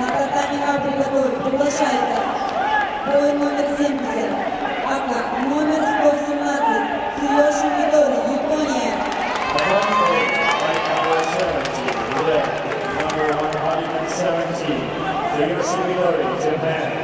Нататанина приглашается бой номер 70, ака номер 118, Киоши Мидори, Япония. Number 117, Kiyoshi Midori, Japan.